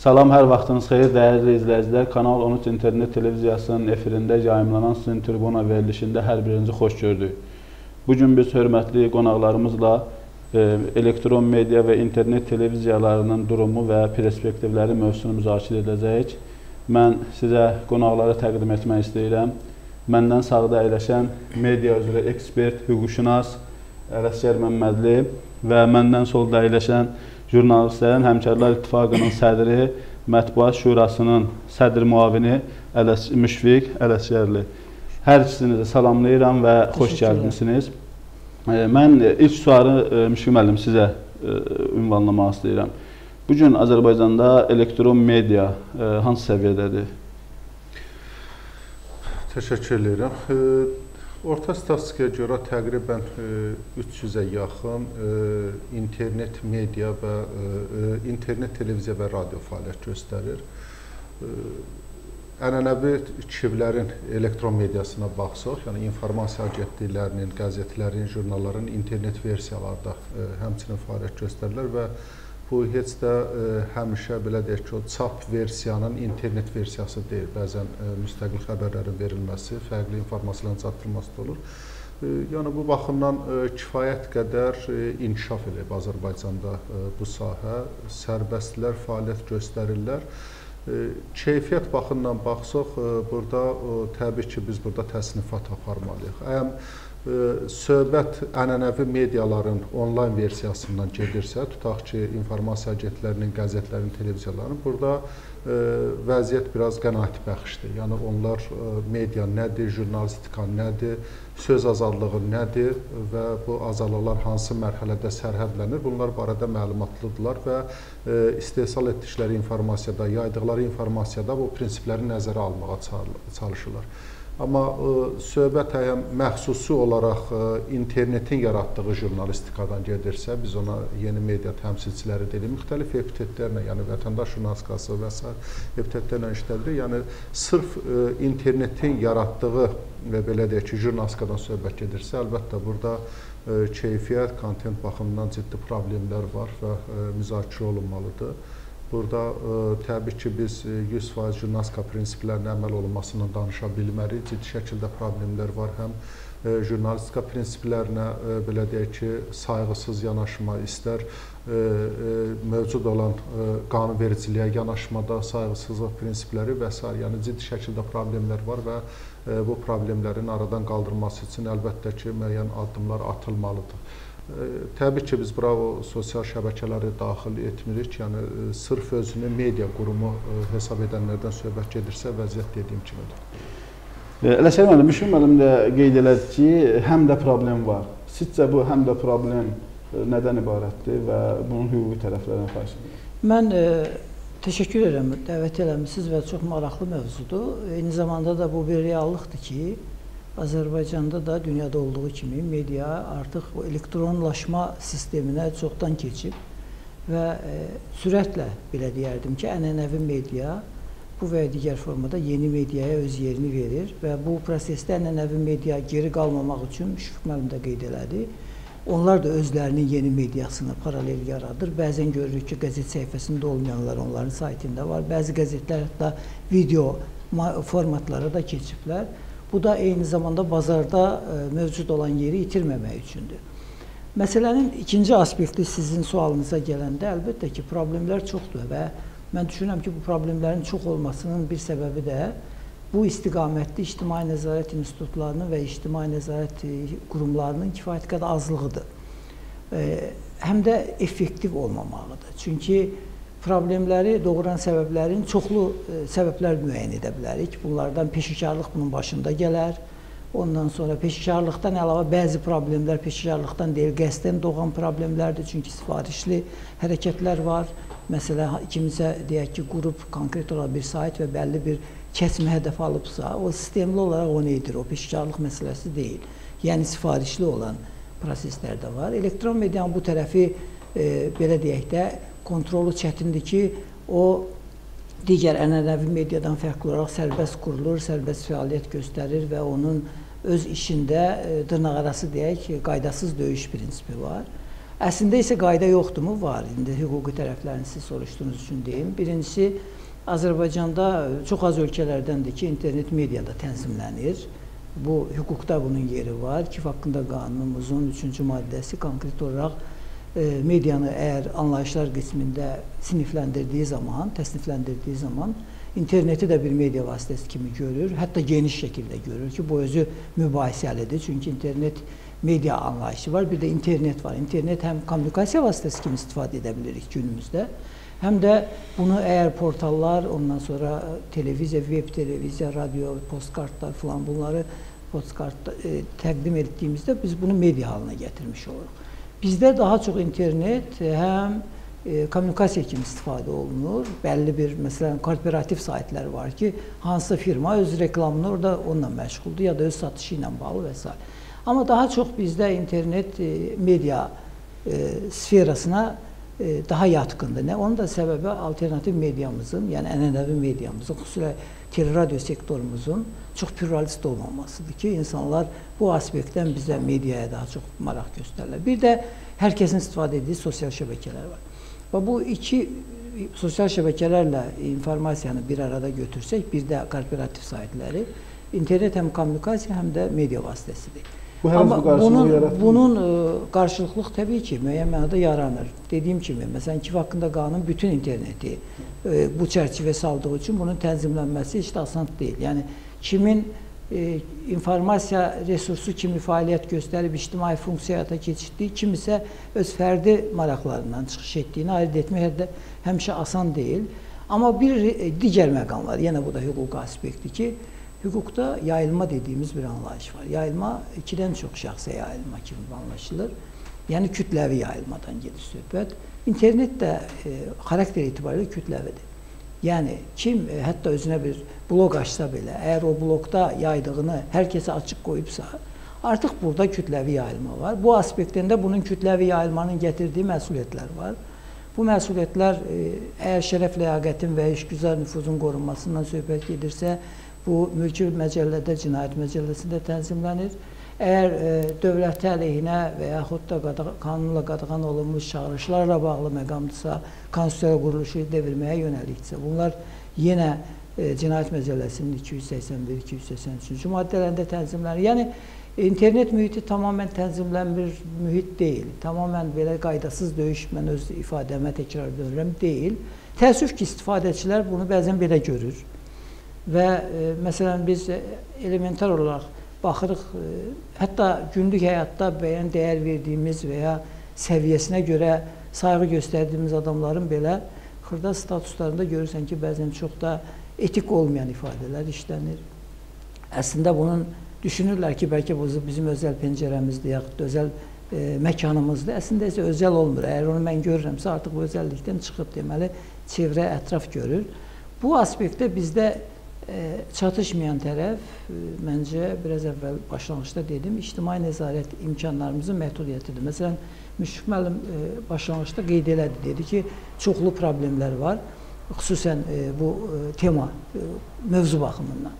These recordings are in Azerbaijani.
Salam, hər vaxtınız xeyir, dəyərli izləyicilər. Kanal 13 internet televiziyasının efirində yayımlanan sizin tribuna verilişində hər birinizi xoş gördük. Bu gün biz hörmətli qonaqlarımızla e, elektron media və internet televiziyalarının durumu və perspektivləri mövzusunu müzakirə edəcəyik. Mən sizə qonaqları təqdim etmək istəyirəm. Məndən sağda əyləşən media üzrə ekspert, hüquqşünas Ələsgər Məmmədli və məndən solda əyləşən Jurnalistlərin Həmkarlar İttifaqının sədri, Mətbuat Şurasının sədr müavini Ələs Müşfiq Ələsgərli. Hər ikisini də salamlayıram və xoş gəlmisiniz. Mən ilk sualı Müşfiq müəllim sizə ünvanlamaq istəyirəm. Bu gün Azərbaycanda elektron media hansı səviyyədədir? Təşəkkür edirəm. Orta statistikaya görə təqribən 300-ə e, yaxın e, internet media və e, internet televiziya və radio fəaliyyət göstərir. Ənənəvi kivlərin elektron mediasına baxsaq, yəni informasiya agentliklərinin, qəzetlərin, jurnalların internet versiyalarda həmçinin fəaliyyət göstərirlər və Bu heç də ə, e, həmişə belə deyək ki, o çap versiyanın internet versiyası deyil. Bəzən ə, e, müstəqil xəbərlərin verilməsi, fərqli informasiyaların çatdırılması da olur. Ə, e, yəni bu baxımdan ə, kifayət qədər ə, inkişaf edib Azərbaycanda ə, bu sahə. Sərbəstlər fəaliyyət göstərirlər. Ə, keyfiyyət baxımından baxsaq, ə, burada ə, təbii ki, biz burada təsnifat aparmalıyıq. Əyəm söhbət ənənəvi mediaların onlayn versiyasından gedirsə, tutaq ki, informasiya agentlərinin, qəzetlərin, televiziyaların burada ə, vəziyyət biraz qənaətbəxşdir. Yəni onlar ə, media nədir, jurnalistika nədir, söz azadlığı nədir və bu azadlıqlar hansı mərhələdə sərhədlənir, bunlar barədə məlumatlıdırlar və ə, istehsal etdikləri informasiyada, yaydıqları informasiyada bu prinsipləri nəzərə almağa çalışırlar. Amma ə, e, söhbət əyəm məxsusi olaraq ə, e, internetin yaratdığı jurnalistikadan gedirsə, biz ona yeni media təmsilçiləri deyirik, müxtəlif epitetlərlə, yəni vətəndaş jurnalistikası və s. epitetlərlə işlədirik. Yəni sırf ə, e, internetin yaratdığı və belə deyək ki, jurnalistikadan söhbət gedirsə, əlbəttə burada ə, keyfiyyət, kontent baxımından ciddi problemlər var və ə, müzakirə olunmalıdır. Burada e, təbii ki, biz 100% e, jurnalistika prinsiplərinə əməl olunmasından danışa bilmərik. Ciddi şəkildə problemlər var. Həm e, jurnalistika prinsiplərinə belə deyək ki, sayğısız yanaşma, istər mövcud olan qanunvericiliyə yanaşmada sayğısızlıq prinsipləri və s. yəni ciddi şəkildə problemlər var və bu problemlərin aradan qaldırılması üçün əlbəttə ki, müəyyən addımlar atılmalıdır. Təbii ki, biz bura o sosial şəbəkələri daxil etmirik. Yəni sırf özünü media qurumu hesab edənlərdən söhbət gedirsə, vəziyyət dediyim kimidir. Ələsər müəllim, Müşüm müəllim də qeyd elədi ki, həm də problem var. Sizcə bu həm də problem nədən ibarətdir və bunun hüquqi tərəflərini xahiş edirəm. Mən e, təşəkkür edirəm dəvət eləmisiniz və çox maraqlı mövzudur. Eyni zamanda da bu bir reallıqdır ki, Azərbaycanda da dünyada olduğu kimi media artıq o elektronlaşma sisteminə çoxdan keçib və e, sürətlə belə deyərdim ki, ənənəvi media bu və ya digər formada yeni mediaya öz yerini verir və bu prosesdə ənənəvi media geri qalmamaq üçün Şükrü müəllim də qeyd elədi. Onlar da özlərinin yeni mediasını paralel yaradır. Bəzən görürük ki, qəzet səhifəsində olmayanlar onların saytında var. Bəzi qəzetlər hətta video formatlara da keçiblər. Bu da eyni zamanda bazarda e, mövcud olan yeri itirməmək üçündür. Məsələnin ikinci aspekti sizin sualınıza gələndə əlbəttə ki, problemlər çoxdur və mən düşünürəm ki, bu problemlərin çox olmasının bir səbəbi də bu istiqamətli ictimai nəzarət institutlarının və ictimai nəzarət e, qurumlarının kifayət qədər azlığıdır. E, həm də effektiv olmamağıdır. Çünki problemləri doğuran səbəblərin çoxlu e, səbəblər müəyyən edə bilərik. Bunlardan peşəkarlıq bunun başında gələr. Ondan sonra peşəkarlıqdan əlavə bəzi problemlər peşəkarlıqdan deyil, qəsdən doğan problemlərdir. Çünki sifarişli hərəkətlər var. Məsələn, kimsə deyək ki, qrup konkret olaraq bir sayt və bəlli bir kəsmi hədəf alıbsa, o sistemli olaraq onu edir. O peşəkarlıq məsələsi deyil. Yəni sifarişli olan proseslər də var. Elektron medianın bu tərəfi e, belə deyək də kontrolu çətindir ki, o digər ənənəvi mediadan fərqli olaraq sərbəst qurulur, sərbəst fəaliyyət göstərir və onun öz işində e, dırnaqarası deyək, qaydasız döyüş prinsipi var. Əslində isə qayda yoxdurmu? Var. İndi hüquqi tərəflərini siz soruşduğunuz üçün deyim. Birincisi Azərbaycanda çox az ölkələrdəndir ki, internet mediada tənzimlənir. Bu hüquqda bunun yeri var. Kif haqqında qanunumuzun 3-cü maddəsi konkret olaraq e, medianı əgər anlayışlar qismində sinifləndirdiyi zaman, təsnifləndirdiyi zaman interneti də bir media vasitəsi kimi görür, hətta geniş şəkildə görür ki, bu özü mübahisəlidir. Çünki internet media anlayışı var, bir də internet var. İnternet həm kommunikasiya vasitəsi kimi istifadə edə bilirik günümüzdə, həm də bunu əgər portallar, ondan sonra televiziya, web televiziya, radio, postkartlar filan bunları postkart e, təqdim etdiyimizdə biz bunu media halına gətirmiş oluruq. Bizdə daha çox internet həm e, kommunikasiya kimi istifadə olunur. Bəlli bir, məsələn, korporativ saytlar var ki, hansısa firma öz reklamını orada onunla məşğuldur ya da öz satışı ilə bağlı və s. Amma daha çox bizdə internet e, media e, sferasına e, daha yatkındır. Nə? Onun da səbəbi alternativ mediamızın, yəni ənənəvi mediamızın, xüsusilə teleradio sektorumuzun çox pluralist olmamasıdır ki, insanlar bu aspektdən bizə mediaya daha çox maraq göstərirlər. Bir də hər kəsin istifadə etdiyi sosial şəbəkələr var. Və bu iki sosial şəbəkələrlə informasiyanı bir arada götürsək, bir də korporativ saytları, internet həm kommunikasiya, həm də media vasitəsidir. Bu hələ bu bunun, yaratmır. bunun ə, qarşılıqlıq təbii ki, müəyyən mənada yaranır. Dediyim kimi, məsələn, KİF haqqında qanun bütün interneti ə, bu çərçivə saldığı üçün bunun tənzimlənməsi heç də asan deyil. Yəni kimin e, informasiya resursu kimi fəaliyyət göstərib ictimai funksiya həyata keçirdiyi, kim isə öz fərdi maraqlarından çıxış etdiyini ayırd etmək də həmişə asan deyil. Amma bir e, digər məqam var. Yenə bu da hüquqi aspektdir ki, Hüquqda yayılma dediyimiz bir anlayış var. Yayılma ikidən çox şəxsə yayılma kimi anlaşılır. Yəni kütləvi yayılmadan gedir söhbət. İnternet də e, xarakter etibarilə kütləvidir. Yəni kim e, hətta özünə bir bloq açsa belə, əgər o bloqda yaydığını hər kəsə açıq qoyubsa, artıq burada kütləvi yayılma var. Bu aspektdən də bunun kütləvi yayılmanın gətirdiyi məsuliyyətlər var. Bu məsuliyyətlər e, əgər şərəf ləyaqətin və işgüzar nüfuzun qorunmasından söhbət gedirsə, Bu mülki məcəllədə, cinayət məcəlləsində tənzimlənir. Əgər e, dövləti əleyhinə və yaxud da qadağan, qanunla qadağan olunmuş çağırışlarla bağlı məqamdırsa, konstitusiya quruluşu devirməyə yönəlikdirsə, bunlar yenə e, cinayət məcəlləsinin 281-283-cü maddələrində tənzimlənir. Yəni internet mühiti tamamilə tənzimlənmir mühit deyil. Tamamilə belə qaydasız döyüş mən öz ifadəmə təkrar dönürəm deyil. Təəssüf ki, istifadəçilər bunu bəzən belə görür və e, məsələn biz elementar olaraq baxırıq, e, hətta günlük həyatda bəyən dəyər verdiyimiz və ya səviyyəsinə görə sayğı göstərdiyimiz adamların belə xırda statuslarında görürsən ki, bəzən çox da etik olmayan ifadələr işlənir. Əslində bunun düşünürlər ki, bəlkə bu bizim özəl pəncərəmizdir, yaxud özəl e, məkanımızdır. Əslində isə özəl olmur. Əgər onu mən görürəmsə, artıq bu özəllikdən çıxıb deməli, çevrə, ətraf görür. Bu aspektdə bizdə çatışmayan tərəf məncə biraz əvvəl başlanğıcda dedim, ictimai nəzarət imkanlarımızın məhdudiyyətidir. Məsələn, Müşfiq müəllim başlanğıcda qeyd elədi, dedi ki, çoxlu problemlər var, xüsusən bu tema mövzu baxımından.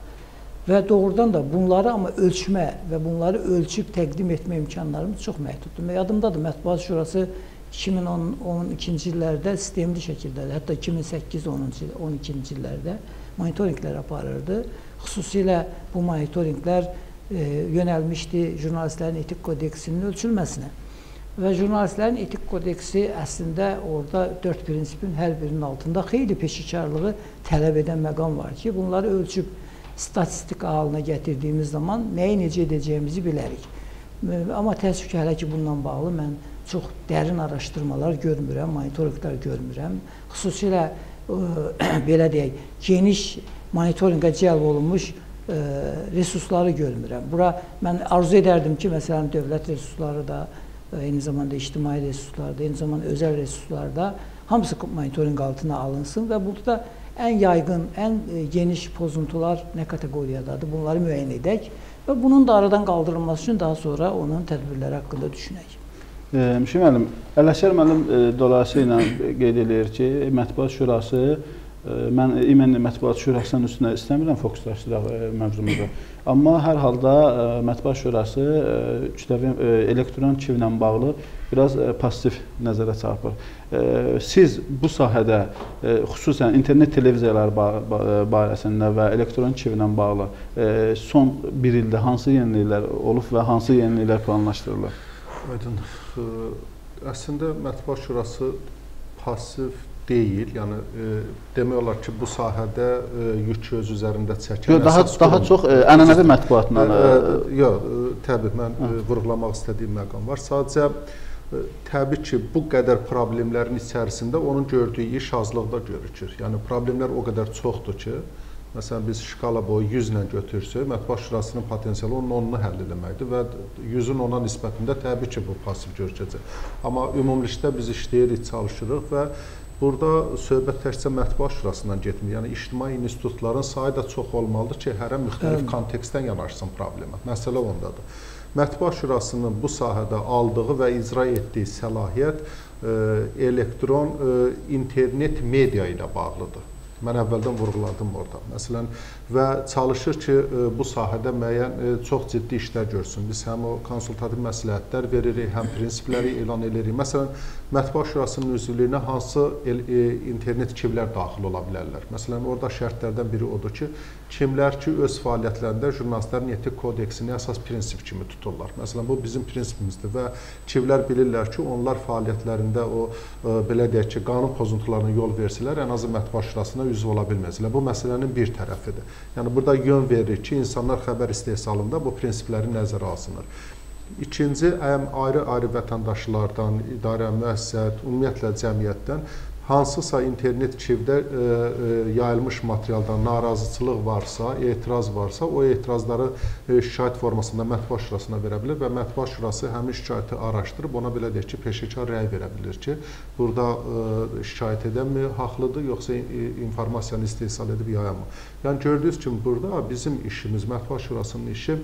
Və doğrudan da bunları amma ölçmə və bunları ölçüb təqdim etmə imkanlarımız çox məhduddur. Yadımdadır, Mətbuat Şurası 2012-ci illərdə sistemli şəkildə, hətta 2008-12-ci illərdə monitorinqlər aparırdı. Xüsusilə bu monitorinqlər e, yönəlmişdi jurnalistlərin etik kodeksinin ölçülməsinə. Və jurnalistlərin etik kodeksi əslində orada dörd prinsipin hər birinin altında xeyli peşəkarlığı tələb edən məqam var ki, bunları ölçüb statistika halına gətirdiyimiz zaman nəyi necə edəcəyimizi bilərik. Amma təəssüf ki, hələ ki bununla bağlı mən çox dərin araşdırmalar görmürəm, monitorinqlər görmürəm. Xüsusilə belə deyək, geniş monitorinqə cəlb olunmuş ə, resursları görmürəm. Bura mən arzu edərdim ki, məsələn, dövlət resursları da, eyni zamanda ictimai resurslar da, eyni zamanda özəl resurslar da hamısı monitorinq altına alınsın və burada ən yaygın, ən geniş pozuntular nə kateqoriyadadır, bunları müəyyən edək və bunun da aradan qaldırılması üçün daha sonra onun tədbirləri haqqında düşünək. Müşim müəllim, Ələşər müəllim dolayısı ilə qeyd edir ki, Mətbuat Şurası Mən İMEN Mətbuat Şurasının üstünə istəmirəm fokuslaşdıraq mövzumuzu. Amma hər halda Mətbuat Şurası kütləvi elektron arxivlə bağlı biraz pasiv nəzərə çarpır. Siz bu sahədə xüsusən internet televiziyalar barəsində və elektron arxivlə bağlı son 1 ildə hansı yeniliklər olub və hansı yeniliklər planlaşdırılır? Aydın. Əslində Mətbuat Şurası pasiv deyil. Yəni e, demək olar ki, bu sahədə e, yükü öz üzərində çəkən Yox, daha daha qurum, çox e, ənənəvi mətbuatla e, e, yox, e, təbii mən e, vurğulamaq istədiyim məqam var. Sadəcə e, təbii ki, bu qədər problemlərin içərisində onun gördüyü iş azlıqda görükür. Yəni problemlər o qədər çoxdur ki, Məsələn, biz şkala boyu 100 ilə götürsək, Mətbuat Şurasının potensialı onun 10-unu həll etməkdir və 100-ün ona nisbətində təbii ki, bu pasiv görkəcək. Amma ümumilikdə biz işləyirik, çalışırıq və Burada söhbət təkcə mətbuat şurasından getmir. Yəni ictimai institutların sayı da çox olmalıdır ki, hərə müxtəlif Hə. kontekstdən yanaşsın problemə. Məsələ ondadır. Mətbuat şurasının bu sahədə aldığı və icra etdiyi səlahiyyət e, elektron e, internet media ilə bağlıdır. Mən əvvəldən vurğuladım orada. Məsələn, və çalışır ki, e, bu sahədə müəyyən e, çox ciddi işlər görsün. Biz həm o konsultativ məsləhətlər veririk, həm prinsipləri elan edirik. Məsələn, Mətbuat Şurasının üzvlüyünə hansı el, e, internet kimlər daxil ola bilərlər? Məsələn, orada şərtlərdən biri odur ki, kimlər ki öz fəaliyyətlərində jurnalistlərin etik kodeksini əsas prinsip kimi tuturlar. Məsələn, bu bizim prinsipimizdir və kimlər bilirlər ki, onlar fəaliyyətlərində o e, belə deyək ki, qanun pozuntularına yol versələr, ən azı Mətbuat Şurasına üzv ola bilməzlər. Bu məsələnin bir tərəfidir. Yəni burada yön verir ki, insanlar xəbər istehsalında bu prinsipləri nəzərə alsınlar. İkinci, ayrı-ayrı vətəndaşlardan, idarə, müəssisət, ümumiyyətlə cəmiyyətdən hansısa internet arxivdə e, e, yayılmış materialdan narazıçılıq varsa, etiraz varsa, o etirazları e, şikayət formasında mətbuat şurasına verə bilər və mətbuat şurası həmin şikayəti araşdırıb ona belə deyək ki, peşəkar rəy verə bilir ki, burada şikayət edənmi haqlıdır, yoxsa informasiyanı istehsal edib yayanmı? Yəni gördüyünüz kimi burada bizim işimiz, mətbuat şurasının işi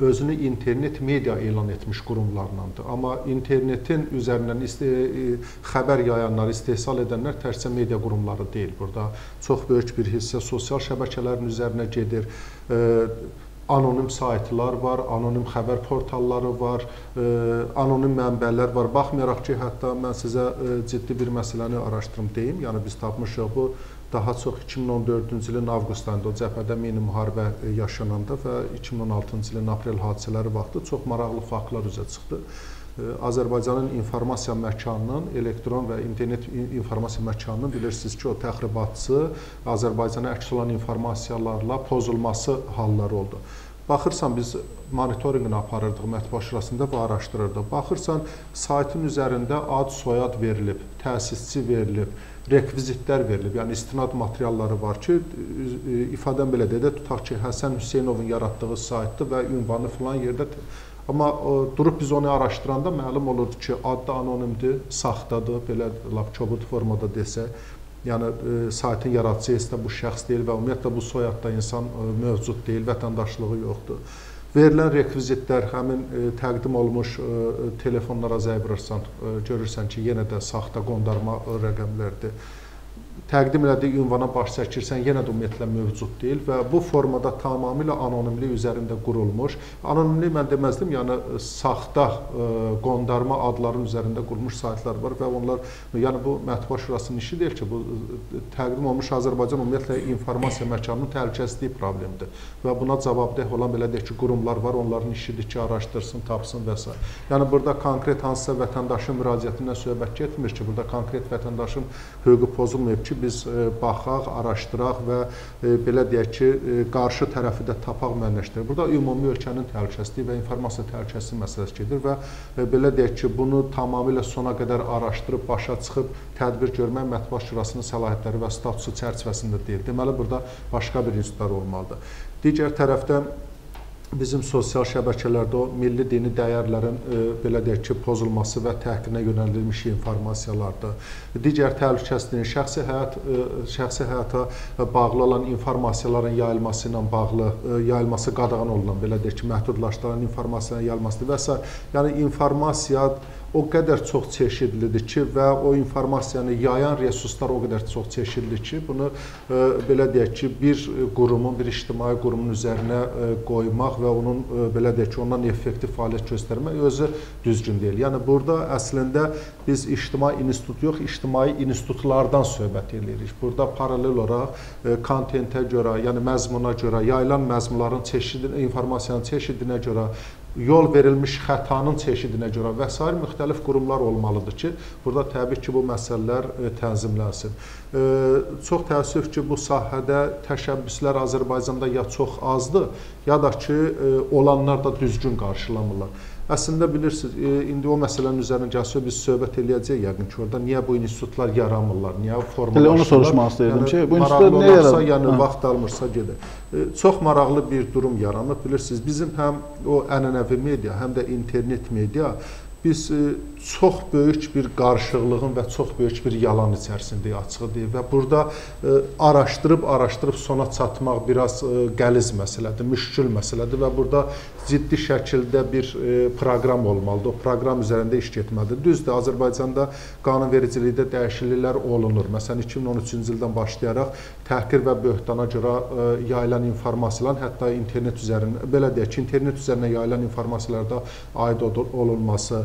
özünü internet media elan etmiş qurumlarlandır. Amma internetin üzərindən isti e, xəbər yayanlar, istehsal edənlər təkcə media qurumları deyil. Burada çox böyük bir hissə sosial şəbəkələrin üzərinə gedir. E, anonim saytlar var, anonim xəbər portalları var, e, anonim mənbələr var. Baxmayaraq ki, hətta mən sizə ciddi bir məsələni araşdırım deyim. Yəni biz tapmışıq bu daha çox 2014-cü ilin avqust ayında o cəbhədə mini müharibə e, yaşananda və 2016-cı ilin aprel hadisələri vaxtı çox maraqlı faktlar üzə çıxdı. E, Azərbaycanın informasiya məkanının, elektron və internet informasiya məkanının bilirsiniz ki, o təxribatçı Azərbaycana əks olan informasiyalarla pozulması halları oldu. Baxırsan biz monitorinqini aparırdıq mətbuat şurasında və araşdırırdıq. Baxırsan saytın üzərində ad, soyad verilib, təsisçi verilib, rekvizitlər verilib. Yəni istinad materialları var ki, ifadəm belə dedə tutaq ki, Həsən Hüseynovun yaratdığı saytdır və ünvanı filan yerdə Amma durub biz onu araşdıranda məlum olurdu ki, ad da anonimdir, saxtadır, belə lap kobud formada desək. Yəni e, saytın yaradıcısı də bu şəxs deyil və ümumiyyətlə bu soyadda insan e, mövcud deyil, vətəndaşlığı yoxdur. Verilən rekvizitlər həmin e, təqdim olunmuş e, telefonlara zəng vurursan, e, görürsən ki, yenə də saxta qondarma rəqəmlərdir təqdim elədiyi ünvana baş çəkirsən, yenə də ümumiyyətlə mövcud deyil və bu formada tamamilə anonimlik üzərində qurulmuş. Anonimlik mən deməzdim, yəni saxta ə, qondarma adların üzərində qurulmuş saytlar var və onlar yəni bu mətbuat şurasının işi deyil ki, bu təqdim olunmuş Azərbaycan ümumiyyətlə informasiya məkanının təhlükəsizliyi problemidir və buna cavabdeh olan belə deyək ki, qurumlar var, onların işidir ki, araşdırsın, tapsın və s. Yəni burada konkret hansısa vətəndaşın müraciətindən söhbət getmir ki, burada konkret vətəndaşın hüququ pozulmayıb ki, biz e, baxaq, araşdıraq və e, belə deyək ki, e, qarşı tərəfi də tapaq müəyyənləşdirək. Burada ümumi ölkənin təhlükəsizliyi və informasiya təhlükəsizliyi məsələsi gedir və belə deyək ki, bunu tamamilə sona qədər araşdırıb başa çıxıb tədbir görmək mətbuat şurasının səlahiyyətləri və statusu çərçivəsində deyil. Deməli burada başqa bir institutlar olmalıdır. Digər tərəfdən bizim sosial şəbəkələrdə o milli dini dəyərlərin e, belə deyək ki, pozulması və təhqirinə yönəldilmiş informasiyalardır. Digər təhlükəsizliyin şəxsi həyat e, şəxsi həyata bağlı olan informasiyaların yayılması ilə bağlı e, yayılması qadağan olunan belə deyək ki, məhdudlaşdırılan informasiyanın yayılmasıdır və s. Yəni informasiya o qədər çox çeşidlidir ki və o informasiyanı yayan resurslar o qədər çox çeşidlidir ki, bunu e, belə deyək ki, bir qurumun, bir ictimai qurumun üzərinə e, qoymaq və onun e, belə deyək ki, ondan effektiv fəaliyyət göstərmək özü düzgün deyil. Yəni burada əslində biz ictimai institut yox, ictimai institutlardan söhbət edirik. Burada paralel olaraq e, kontentə görə, yəni məzmuna görə, yayılan məzmunların çeşidinə, informasiyanın çeşidinə görə yol verilmiş xətanın çeşidinə görə və s. müxtəlif qurumlar olmalıdır ki, burada təbii ki, bu məsələlər e, tənzimlənsin. E, çox təəssüf ki, bu sahədə təşəbbüslər Azərbaycanda ya çox azdır, ya da ki, e, olanlar da düzgün qarşılamırlar. Əslində bilirsiniz, e, indi o məsələnin üzərinə gəlsə biz söhbət eləyəcəyik yəqin ki, orada niyə bu institutlar yaranmırlar, niyə formalaşırlar? Elə onu soruşmaq istəyirdim yəni, ki, bu institutlar niyə yaranır? Yəni ha. vaxt almırsa gedir. E, çox maraqlı bir durum yaranıb. Bilirsiniz, bizim həm o ənənəvi media, həm də internet media biz e, çox böyük bir qarışıqlığın və çox böyük bir yalan içərisindəyik açığı deyil və burada e, araşdırıb araşdırıb sona çatmaq biraz e, qəliz məsələdir, müşkül məsələdir və burada ciddi şəkildə bir proqram olmalıdır. O proqram üzərində iş getməlidir. Düzdür, Azərbaycanda qanunvericilikdə dəyişikliklər olunur. Məsələn, 2013-cü ildən başlayaraq təhqir və böhtana görə yayılan informasiyaların hətta internet üzərində belə deyək ki, internet üzərinə yayılan informasiyalarda aid olunması,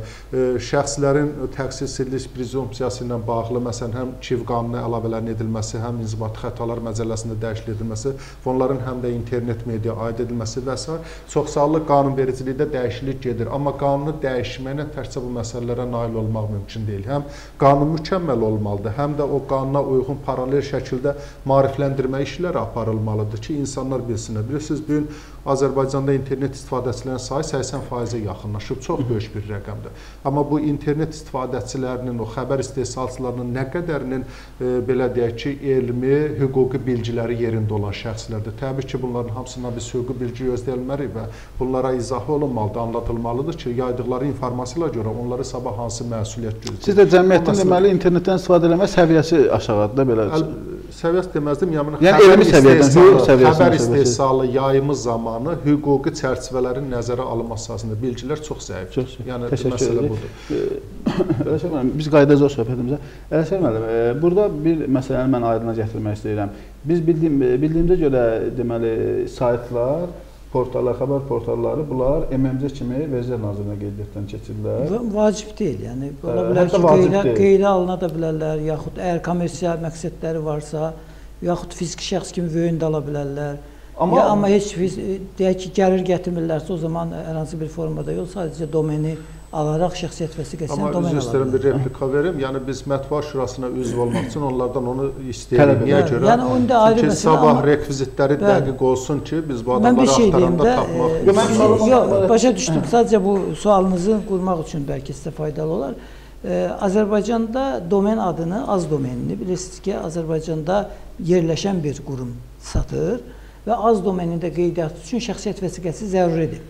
şəxslərin təqsirsizlik prezumpsiyası ilə bağlı, məsələn, həm KİV qanuna əlavələrin edilməsi, həm inzibati xətalar məcəlləsində dəyişiklik edilməsi, onların həm də internet media aid edilməsi və s. çoxsallı qanunvericilikdə dəyişiklik gedir. Amma qanunu dəyişməklə təkcə bu məsələlərə nail olmaq mümkün deyil. Həm qanun mükəmməl olmalıdır, həm də o qanuna uyğun paralel şəkildə maarifləndirmə işləri aparılmalıdır ki, insanlar bilsinlər. Bilirsiniz, bu gün Azərbaycanda internet istifadəçilərinin sayı 80%-ə yaxınlaşıb, çox böyük bir rəqəmdir. Amma bu internet istifadəçilərinin, o xəbər istehsalçılarının nə qədərinin e, belə deyək ki, elmi, hüquqi bilgiləri yerində olan şəxslərdir. Təbii ki, bunların hamısından biz hüquqi bilgi gözləyilmərik və bunlara izahı olunmalıdır, anlatılmalıdır ki, yaydıqları informasiyalara görə onları sabah hansı məsuliyyət gözləyir. Siz də cəmiyyətin deməli internetdən istifadə etmə səviyyəsi aşağıdır da belə. Səviyyəsi deməzdim, yəni, yəni elmi səviyyədən, hüquq səviyyəsində xəbər istehsalı yayımı zamanı hüquqi çərçivələrin nəzərə alınması əsasında bilgilər çox zəifdir. Çox, yəni məsələ budur. Ələşər müəllim, biz qayıdacağıq söhbətimizə. Ələşər müəllim, burada bir məsələni mən aydına gətirmək istəyirəm. Biz bildiyim, bildiyimizə görə deməli saytlar portallar, xəbər portalları bunlar MMC kimi Vəzirlər Nazirliyinə qeydiyyatdan keçirlər. Vacib deyil. Yəni ola bilər ki, qeydə, qeydə alına da bilərlər, yaxud əgər kommersiya məqsədləri varsa, yaxud fiziki şəxs kimi vöyündə ala bilərlər. Amma ya, amma heç deyək ki, gəlir gətirmirlərsə, o zaman hər hansı bir formada yox, sadəcə domeni alaraq şəxsiyyət vəsiqəsini domen alırlar. Amma üzr bir replika verim. Yəni biz mətbuat şurasına üzv olmaq üçün onlardan onu istəyirik. Niyə görə? Yəni onda ayrı məsələ. Sabah amma, rekvizitləri bəli. dəqiq olsun ki, biz bu adamları şey axtaranda tapmaq. E, yox, yox, başa düşdüm. Sadəcə bu sualınızı qurmaq üçün bəlkə sizə faydalı olar. E, Azərbaycanda domen adını, az domenini bilirsiniz ki, Azərbaycanda yerləşən bir qurum satır və az domenində qeydiyyat üçün şəxsiyyət vəsiqəsi zəruridir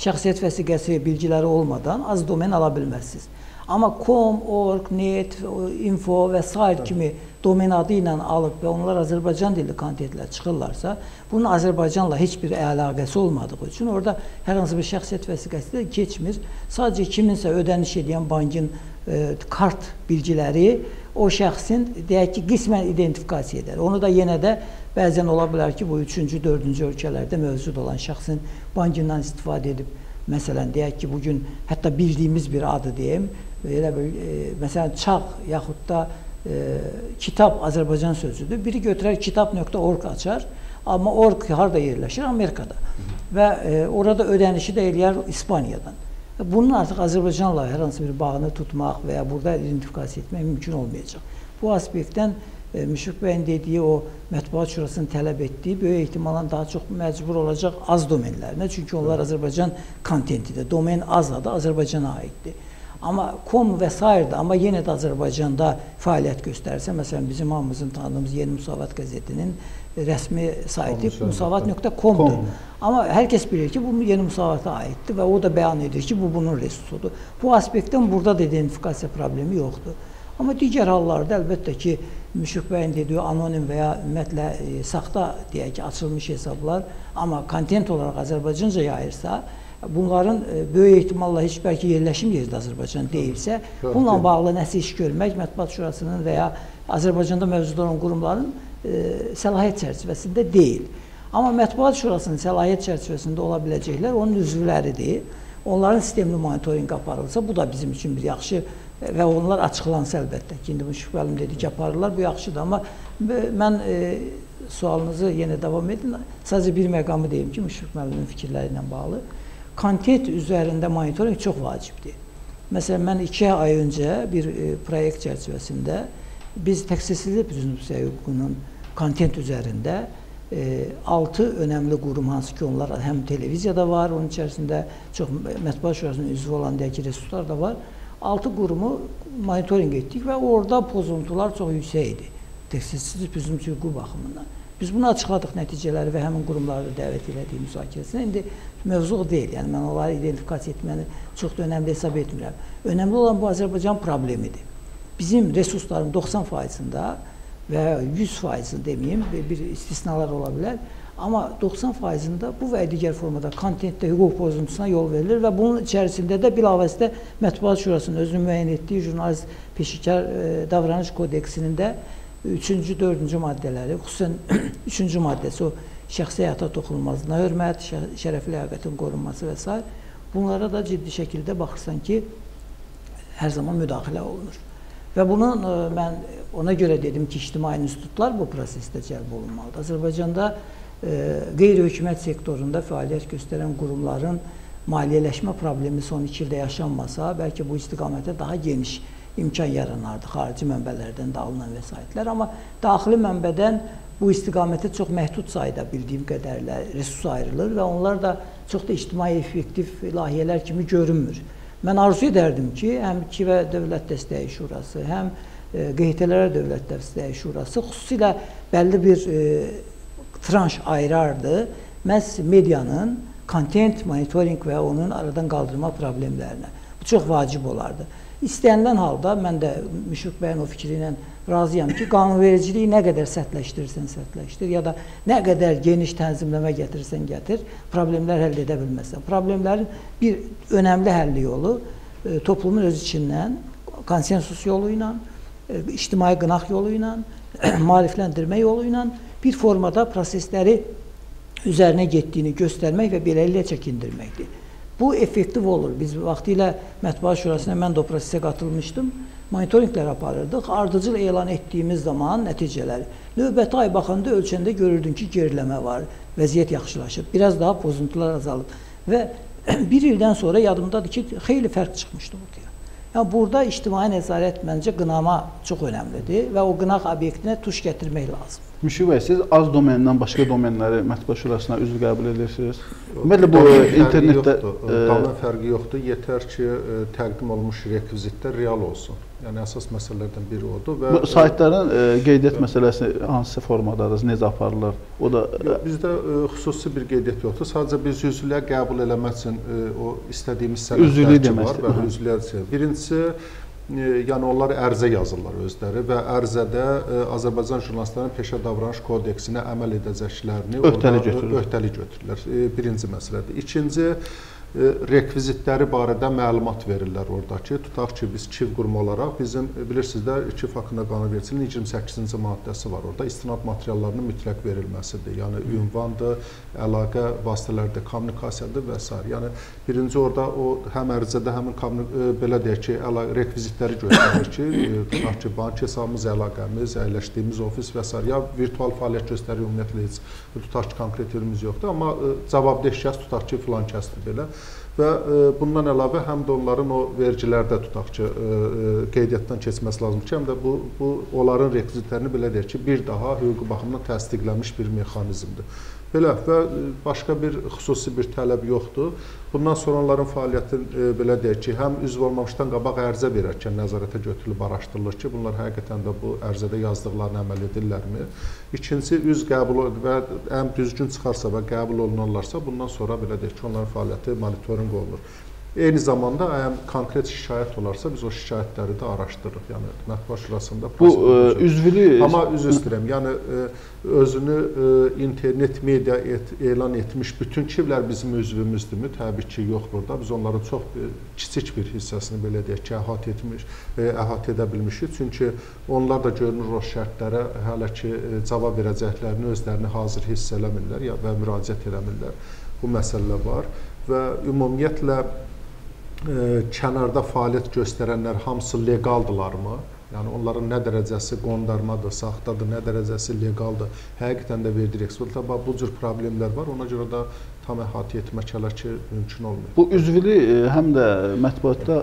şəxsiyyət vəsiqəsi bilgiləri olmadan az domen ala bilməzsiniz. Amma com, org, net, info və s. kimi domen adı ilə alıb və onlar Azərbaycan dilli kontentlər çıxırlarsa, bunun Azərbaycanla heç bir əlaqəsi olmadığı üçün orada hər hansı bir şəxsiyyət vəsiqəsi də keçmir. Sadəcə kiminsə ödəniş edən bankın kart bilgiləri o şəxsin deyək ki, qismən identifikasiya edər. Onu da yenə də Bəzən ola bilər ki, bu üçüncü, dördüncü ölkələrdə mövcud olan şəxsin bankından istifadə edib, məsələn, deyək ki, bugün hətta bildiyimiz bir adı deyim, elə bir, e, məsələn, çağ yaxud da e, kitab Azərbaycan sözüdür. Biri götürər kitab.org açar, amma org harada yerləşir? Amerikada. Və e, orada ödənişi də eləyər İspaniyadan. Bunun artıq Azərbaycanla hər hansı bir bağını tutmaq və ya burada identifikasiya etmək mümkün olmayacaq. Bu aspektdən e, Müşfiq bəyin dediyi o mətbuat şurasının tələb etdiyi böyük ehtimalla daha çox məcbur olacaq az domenlərinə. Çünki onlar Azərbaycan kontentidir. Domen az adı Azərbaycana aiddir. Amma kom və sairdə, amma yenə də Azərbaycanda fəaliyyət göstərsə, məsələn bizim hamımızın tanıdığımız Yeni Musavat qəzetinin rəsmi sayti musavat.com-dur. Amma hər kəs bilir ki, bu Yeni Musavata aiddir və o da bəyan edir ki, bu bunun resursudur. Bu aspektdən burada da identifikasiya problemi yoxdur. Amma digər hallarda əlbəttə ki, Müşfiq bəyin dediyi anonim və ya ümumiyyətlə e, saxta deyək ki, açılmış hesablar, amma kontent olaraq Azərbaycanca yayırsa, bunların e, böyük ehtimalla heç bəlkə yerləşim yeri də Azərbaycan deyilsə, bununla bağlı nəsə iş görmək Mətbuat Şurasının və ya Azərbaycanda mövcud olan qurumların səlahiyyət çərçivəsində deyil. Amma Mətbuat Şurasının səlahiyyət çərçivəsində ola biləcəklər onun üzvləridir. Onların sistemli monitorinq aparılsa, bu da bizim üçün bir yaxşı e, və onlar açıqlansa əlbəttə ki, indi Müşfiq müəllim dedi ki, aparırlar, bu yaxşıdır, amma mən e, sualınızı yenə davam edin. Sadəcə bir məqamı deyim ki, Müşfiq müəllimin fikirləri ilə bağlı kontent üzərində monitorinq çox vacibdir. Məsələn, mən iki ay öncə bir e, proyekt çərçivəsində biz təksirsizlik prezumpsiya hüququnun kontent üzərində e, 6 önəmli qurum hansı ki, onlar həm televiziyada var, onun içərisində çox mətbuat şurasının üzvü olan deyək ki, resurslar da var. 6 qurumu monitorinq etdik və orada pozuntular çox yüksək idi. Təksirsizlik prezumpsiya hüququ baxımından. Biz bunu açıqladıq nəticələri və həmin qurumları dəvət elədik müzakirəsinə. İndi mövzu deyil. Yəni mən onları identifikasiya etməni çox da önəmli hesab etmirəm. Önəmli olan bu Azərbaycan problemidir. Bizim resursların 90%-ında və 100%-ni deməyim, bir istisnalar ola bilər. Amma 90%-ında bu və digər formada kontentdə hüquq pozuntusuna yol verilir və bunun içərisində də bilavasitə Mətbuat Şurasının özünün müəyyən etdiyi jurnalist peşəkar e, davranış kodeksinin də üçüncü, dördüncü maddələri, xüsusən üçüncü maddəsi o şəxsi həyata toxunulmazlığına hörmət, şərəfli ləyaqətin qorunması və s. Bunlara da ciddi şəkildə baxırsan ki, hər zaman müdaxilə olunur. Və bunun e, mən ona görə dedim ki, ictimai institutlar bu prosesdə cəlb olunmalıdır. Azərbaycanda e, qeyri-hökumət sektorunda fəaliyyət göstərən qurumların maliyyələşmə problemi son 2 ildə yaşanmasa, bəlkə bu istiqamətə daha geniş imkan yaranardı xarici mənbələrdən də alınan vəsaitlər, amma daxili mənbədən bu istiqamətə çox məhdud sayda bildiyim qədərlə resurs ayrılır və onlar da çox da ictimai effektiv layihələr kimi görünmür. Mən arzu edərdim ki, həm KİVə Dövlət Dəstəyi Şurası, həm e, QHT-lərə Dövlət Dəstəyi Şurası xüsusilə bəlli bir e, tranş ayırardı məhz medianın kontent monitorinq və onun aradan qaldırma problemlərinə. Bu çox vacib olardı. İstənilən halda mən də Müşfiq bəyin o fikri ilə razıyam ki, qanunvericiliyi nə qədər sərtləşdirirsən, sərtləşdir ya da nə qədər geniş tənzimləmə gətirirsən, gətir, problemlər həll edə bilməzsən. Problemlərin bir önəmli həll yolu e, toplumun öz içindən konsensus yolu ilə, e, ictimai qınaq yolu ilə, maarifləndirmə yolu ilə bir formada prosesləri üzərinə getdiyini göstərmək və beləliklə çəkindirməkdir. Bu effektiv olur. Biz vaxtilə Mətbuat Şurasına mən də o prosesə qatılmışdım. Monitorinqlər aparırdıq. Ardıcıl elan etdiyimiz zaman nəticələri növbəti ay baxanda ölçəndə görürdün ki, geriləmə var, vəziyyət yaxşılaşıb, biraz daha pozuntular azalıb və bir ildən sonra yadımdadır ki, xeyli fərq çıxmışdı ortaya. Yəni burada ictimai nəzarət məncə qınama çox önəmlidir və o qınaq obyektinə tuş gətirmək lazımdır. Müşfiq bəy, siz az domenindən başqa domenləri mətbuat şurasına üzv qəbul edirsiniz? Ümumiyyətlə bu internetdə domen e, fərqi yoxdur. Yetər ki, e, təqdim olunmuş rekvizitlər real olsun. Yəni əsas məsələlərdən biri odur və bu saytların ə, e, qeydiyyat məsələsi hansı formadadır, necə aparılır? O da yox, bizdə ə, xüsusi bir qeydiyyat yoxdur. Sadəcə biz üzvlüyə qəbul eləmək üçün ə, o istədiyimiz sənədlər var və üzvlüyə. Birincisi yəni onlar ərizə yazırlar özləri və ərizədə Azərbaycan jurnalistlərinin peşə davranış kodeksinə əməl edəcəklərini öhdəlik götürürlər. Öhdəlik götürürlər. Birinci məsələdir. İkinci rekvizitləri barədə məlumat verirlər oradakı. Tutaq ki, biz KİV qurumu olaraq bizim bilirsiniz də KİV haqqında qanunvericiliyin 28-ci maddəsi var. Orada istinad materiallarının mütləq verilməsidir. Yəni ünvandır, əlaqə vasitələrdir, kommunikasiyadır və s. Yəni birinci orada o həm ərizədə, həmin belə deyək ki, rekvizitləri göstərir ki, tutaq ki, bank hesabımız, əlaqəmiz, əyləşdiyimiz ofis və s. ya virtual fəaliyyət göstərir ümumiyyətlə heç tutaq ki, konkret yerimiz yoxdur, amma cavabdeh şəxs tutaq ki, filan kəsdir belə və e, bundan əlavə həm də onların o vergilərdə tutaq ki, e, e, qeydiyyatdan keçməsi lazımdır ki, həm də bu bu onların rekvizitlərini belə deyək ki, bir daha hüquqi baxımdan təsdiqlənmiş bir mexanizmdir. Belə və başqa bir xüsusi bir tələb yoxdur. Bundan sonra onların fəaliyyəti e, belə deyək ki, həm üzv olmamışdan qabaq ərizə verərkən nəzarətə götürülüb araşdırılır ki, bunlar həqiqətən də bu ərizədə yazdıqlarını əməl edirlərmi? İkincisi, üzv qəbul və ən düzgün çıxarsa və qəbul olunarlarsa, bundan sonra belə deyək ki, onların fəaliyyəti monitorinq olunur. Eyni zamanda əgər konkret şikayət olarsa biz o şikayətləri də araşdırırıq. Yəni mətbuat şurasında bu ə, üzvülü amma üzr istəyirəm. Yəni ə, özünü ə, internet media et, elan etmiş bütün kivlər bizim üzvümüzdürmü? Təbii ki, yox burada. Biz onların çox ə, kiçik bir hissəsini belə deyək ki, əhatə etmiş, ə, əhatə edə bilmişik. Çünki onlar da görünür o şərtlərə hələ ki ə, cavab verəcəklərini özlərini hazır hiss eləmirlər ya və müraciət eləmirlər. Bu məsələ var və ümumiyyətlə kənarda fəaliyyət göstərənlər hamısı leqaldırlarmı? Yəni onların nə dərəcəsi qondarmadır, saxtadır, nə dərəcəsi leqaldır? Həqiqətən də verdiyi eksportda bu cür problemlər var. Ona görə də tam əhatə etmək hələ ki mümkün olmur. Bu üzvlü həm də mətbuatda,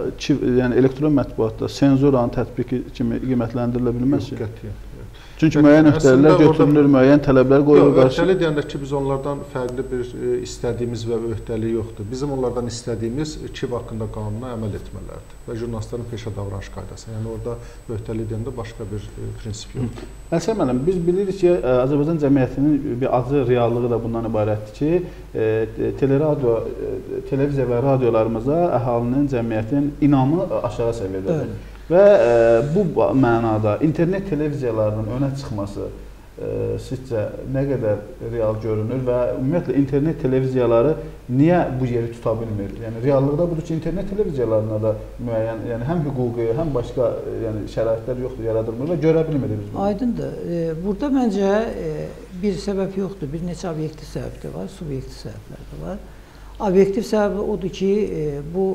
yəni elektron mətbuatda senzuranın tətbiqi kimi qiymətləndirilə bilməz ki? Qətiyyən. Çünki müəyyən öhdəliklər götürülür, müəyyən tələblər qoyulur qarşı. Öhdəlik deyəndə ki, biz onlardan fərqli bir e, istədiyimiz və öhdəlik yoxdur. Bizim onlardan istədiyimiz KİV haqqında qanuna əməl etmələrdir və jurnalistlərin peşə davranış qaydası. Yəni orada öhdəlik deyəndə başqa bir e, prinsip yoxdur. Əlbəttə müəllim, biz bilirik ki, e, Azərbaycan cəmiyyətinin bir acı reallığı da bundan ibarətdir ki, teleradio, televiziya və radiolarımıza əhalinin, cəmiyyətin inamı aşağı səviyyədədir. Və e, bu mənada internet televiziyalarının önə çıxması e, sizcə nə qədər real görünür və ümumiyyətlə internet televiziyaları niyə bu yeri tuta bilmir? Yəni reallıqda budur ki, internet televiziyalarına da müəyyən, yəni həm hüquqi, həm başqa e, yəni şəraitlər yoxdur, yaradılmır və görə bilmirik biz bunu. Aydındır. Burada məncə bir səbəb yoxdur, bir neçə obyektiv səbəb də var, subyektiv səbəblər də var. Obyektiv səbəbi odur ki, bu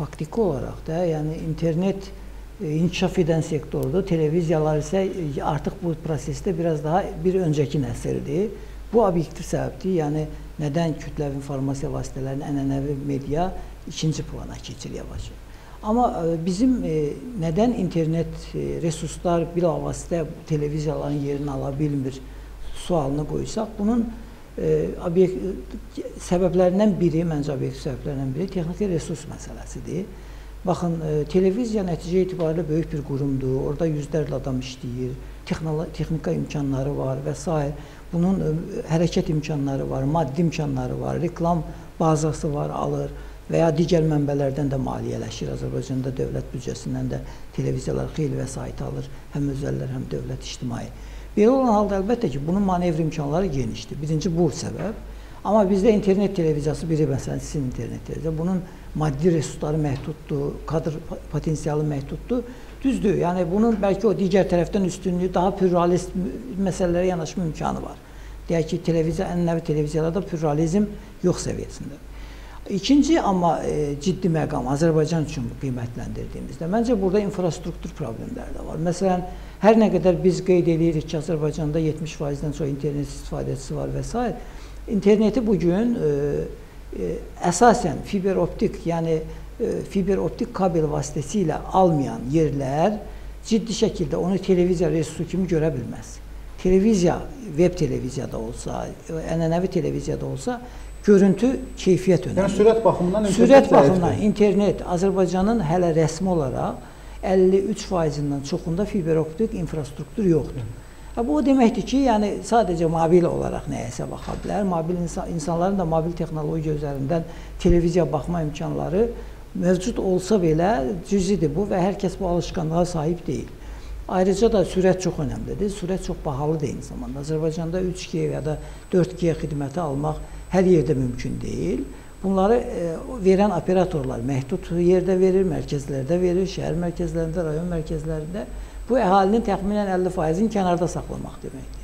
faktiki olaraq da, yəni internet E, inkişaf edən sektordur. Televiziyalar isə e, artıq bu prosesdə biraz daha bir öncəki nəsildir. Bu obyektiv səbəbdir. Yəni nədən kütləvi informasiya vasitələrinin ənənəvi media ikinci plana keçir yavaş-yavaş. Amma e, bizim nədən internet resurslar bilavasitə televiziyaların yerini ala bilmir sualını qoysaq, bunun obyekt səbəblərindən biri, məncə obyektiv səbəblərindən biri texniki resurs məsələsidir. Baxın, e, televiziya nəticə etibarilə böyük bir qurumdur. Orada yüzlərlə adam işləyir. Texnika imkanları var və s. Bunun e, hərəkət imkanları var, maddi imkanları var, reklam bazası var, alır və ya digər mənbələrdən də maliyyələşir. Azərbaycanda dövlət büdcəsindən də televiziyalar xeyli vəsait alır, həm özəllər, həm dövlət ictimai. Belə olan halda əlbəttə ki, bunun manevr imkanları genişdir. Birinci bu səbəb. Amma bizdə internet televiziyası biri məsələn sizin internet televiziyası. Bunun maddi resursları məhduddur, kadr potensialı məhduddur. Düzdür, yəni bunun bəlkə o digər tərəfdən üstünlüyü daha pluralist məsələlərə yanaşma imkanı var. Deyək ki, televiziya, ənənəvi televiziyalarda pluralizm yox səviyyəsində. İkinci amma e, ciddi məqam Azərbaycan üçün qiymətləndirdiyimizdə məncə burada infrastruktur problemləri də var. Məsələn, hər nə qədər biz qeyd edirik ki, Azərbaycanda 70%-dən çox internet istifadəçisi var və s. İnterneti bu gün e, əsasən fiber optik, yəni fiber optik kabel vasitəsilə almayan yerlər ciddi şəkildə onu televiziya resursu kimi görə bilməz. Televiziya, web televiziyada olsa, ənənəvi televiziyada olsa görüntü keyfiyyət önəmlidir. Yəni sürət baxımından sürət baxımından internet Azərbaycanın hələ rəsmi olaraq 53%-dən çoxunda fiber optik infrastruktur yoxdur. Bu o deməkdir ki, yəni sadəcə mobil olaraq nəyəsə baxa bilər. Mobil insan, insanların da mobil texnologiya üzərindən televiziya baxma imkanları mövcud olsa belə cüzidir bu və hər kəs bu alışqanlığa sahib deyil. Ayrıca da sürət çox önəmlidir. Sürət çox bahalıdır eyni zamanda. Azərbaycanda 3G ya da 4G xidməti almaq hər yerdə mümkün deyil. Bunları e, verən operatorlar məhdud yerdə verir, mərkəzlərdə verir, şəhər mərkəzlərində, rayon mərkəzlərində Bu əhalinin təxminən 50%-ini kənarda saxlamaq deməkdir.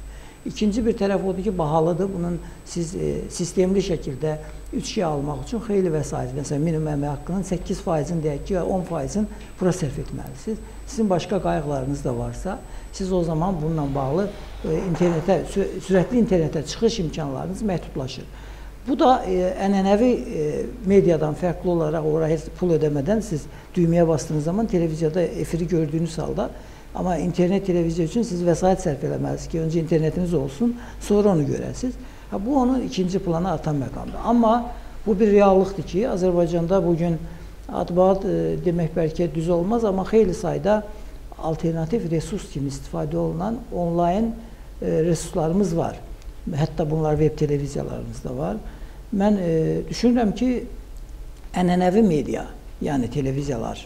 İkinci bir tərəf odur ki, bahalıdır. Bunun siz e, sistemli şəkildə 3G almaq üçün xeyli vəsait, məsələn, minimum əmək haqqının 8%-ini deyək ki, 10%-ini bura sərf etməlisiniz. Sizin başqa qayğılarınız da varsa, siz o zaman bununla bağlı e, internetə, sürətli internetə çıxış imkanlarınız məhdudlaşır. Bu da e, ənənəvi e, mediadan fərqli olaraq ora heç pul ödəmədən siz düyməyə bastığınız zaman televiziyada efiri gördüyünüz halda Amma internet televiziya üçün siz vəsait sərf eləməlisiniz ki, öncə internetiniz olsun, sonra onu görəsiniz. Ha, bu onun ikinci plana atan məqamdır. Amma bu bir reallıqdır ki, Azərbaycanda bu gün adbaat e, demək bəlkə düz olmaz, amma xeyli sayda alternativ resurs kimi istifadə olunan onlayn e, resurslarımız var. Hətta bunlar web televiziyalarımızda var. Mən e, düşünürəm ki, ənənəvi media, yəni televiziyalar,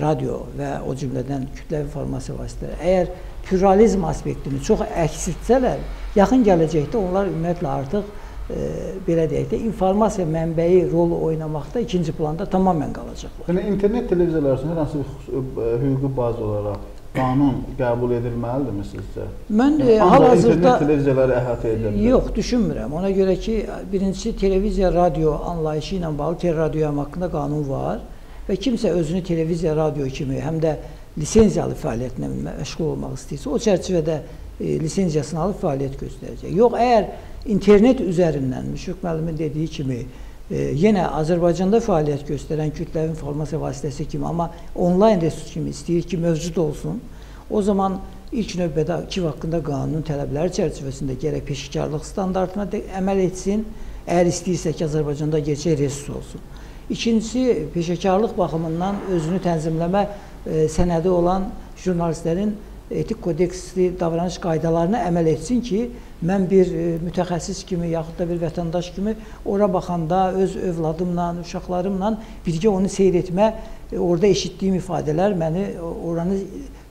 radio və o cümlədən kütləvi informasiya vasitələri əgər pluralizm aspektini çox əks etsələr, yaxın gələcəkdə onlar ümumiyyətlə artıq e, belə deyək də informasiya mənbəyi rolu oynamaqda ikinci planda tamamilə qalacaqlar. Yəni internet televiziyalar üçün hər hansı bir hüquqi baz olaraq qanun qəbul edilməlidirmi sizcə? Mən yəni, hal-hazırda internet televiziyaları əhatə edə bilər. Yox, düşünmürəm. Ona görə ki, birincisi televiziya, radio anlayışı ilə bağlı teleradioyam haqqında qanun var və kimsə özünü televiziya, radio kimi həm də lisenziyalı fəaliyyətlə məşğul olmaq istəyirsə, o çərçivədə e, lisenziyasını alıb fəaliyyət göstərəcək. Yox, əgər internet üzərindən Müşfiq müəllimin dediyi kimi e, yenə Azərbaycanda fəaliyyət göstərən kütləvi informasiya vasitəsi kimi, amma onlayn resurs kimi istəyir ki, mövcud olsun. O zaman ilk növbədə KİV haqqında qanunun tələbləri çərçivəsində gərək peşəkarlıq standartına əməl etsin. Əgər istəyirsə ki, Azərbaycanda gerçək resurs olsun. İkincisi, peşəkarlıq baxımından özünü tənzimləmə e, sənədi olan jurnalistlərin etik kodeksli davranış qaydalarına əməl etsin ki, mən bir e, mütəxəssis kimi yaxud da bir vətəndaş kimi ora baxanda öz övladımla, uşaqlarımla birgə onu seyr etmə, e, orada eşitdiyim ifadələr məni oranı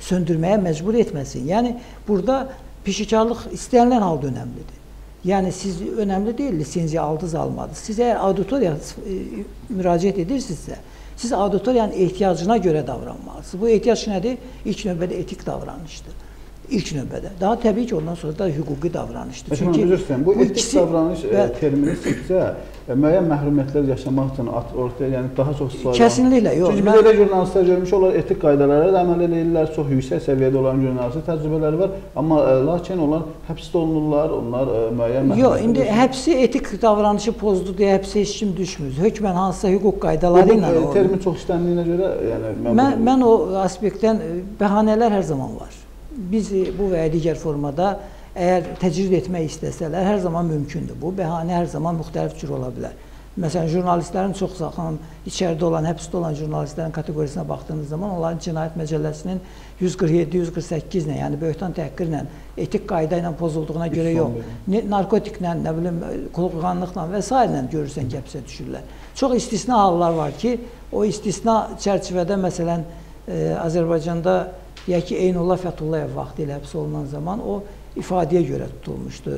söndürməyə məcbur etməsin. Yəni burada peşəkarlıq istənilən halda önəmlidir. Yəni siz önəmli deyil lisenziya aldınız, almadınız. Siz əgər auditoriya e, müraciət edirsinizsə, siz auditoriyanın ehtiyacına görə davranmalısınız. Bu ehtiyac nədir? İlk növbədə etik davranışdır. İlk növbədə. Daha təbii ki, ondan sonra da hüquqi davranışdır. Məsələn, Çünki istəyirəm. Bu, bu etik ikisi, davranış və, e, termini sizcə e, müəyyən məhrumiyyətlər yaşamaq üçün ortaya, yəni daha çox istifadə Kəsinliklə, yox. Çünki biz elə jurnalistlər görmüş onlar etik qaydalara da əməl edirlər, çox yüksək səviyyədə olan jurnalistik təcrübələri var, amma ə, e, lakin onlar həbsdə olunurlar, onlar ə, müəyyən Yox, indi həbsi etik davranışı pozdu deyə həbsə heç kim düşmür. Hökmən hansısa hüquq qaydaları ilə o termin çox işləndiyinə görə, yəni mən mən, mən o aspektdən bəhanələr hər zaman var biz bu və ya digər formada əgər təcrid etmək istəsələr, hər zaman mümkündür. Bu bəhanə hər zaman müxtəlif cür ola bilər. Məsələn, jurnalistlərin çox saxın içəridə olan, həbsdə olan jurnalistlərin kateqoriyasinə baxdığınız zaman onların cinayət məcəlləsinin 147-148-nə, yəni böhtan təhqirlə, etik qayda ilə pozulduğuna görə yox, narkotiklə, nə bilim, qulluqğanlıqla və s. ilə görürsən ki, həbsə düşürlər. Çox istisna hallar var ki, o istisna çərçivədə məsələn, e, Azərbaycanda deyək ki, Eynullah Fəthullayev vaxtı ilə həbs olunan zaman o ifadəyə görə tutulmuşdu.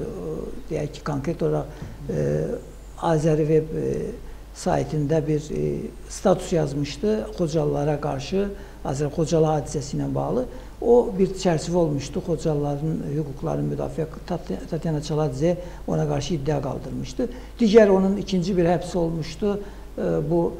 Deyək ki, konkret olaraq e, Azəri web e, saytında bir e, status yazmışdı Xocalılara qarşı Azər Xocalı hadisəsi ilə bağlı. O bir çərçivə olmuşdu. Xocalıların hüquqlarını müdafiə Tatyana Çaladze ona qarşı iddia qaldırmışdı. Digər onun ikinci bir həbsi olmuşdu. E, bu